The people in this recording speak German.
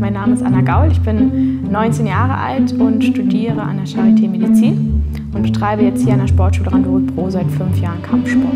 Mein Name ist Anna Gaul, ich bin 19 Jahre alt und studiere an der Charité Medizin und betreibe jetzt hier an der Sportschule Randolph Pro seit fünf Jahren Kampfsport.